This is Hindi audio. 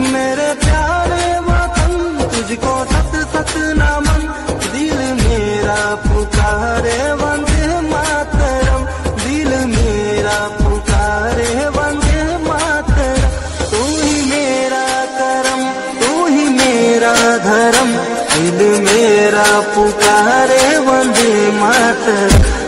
मेरे प्यारे वतन तुझको सत सत नमन। दिल मेरा पुकारे, वंदे मातरम। दिल मेरा पुकारे, वंदे मातरम। तू ही मेरा करम, तू ही मेरा धर्म। दिल मेरा पुकारे, वंदे मातरम।